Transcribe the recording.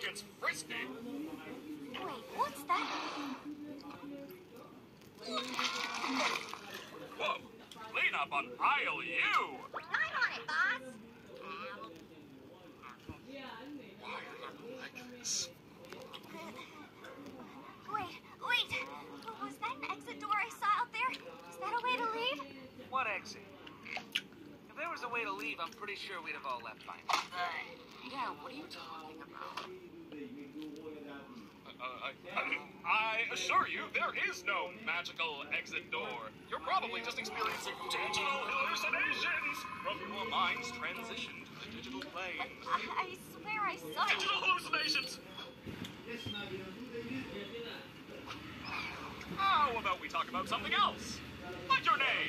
gets frisky. Wait, what's that? Whoa! Clean up on aisle U! I'm on it, boss. Why am I like this? Wait, wait. Was that an exit door I saw out there? Is that a way to leave? What exit? If there was a way to leave, I'm pretty sure we'd have all left by now. Yeah, what are you talking about? Uh, I, I assure you, there is no magical exit door. You're probably just experiencing digital hallucinations from your mind's transition to the digital plane. I, I swear I saw it. Digital hallucinations! How about we talk about something else? What's your name?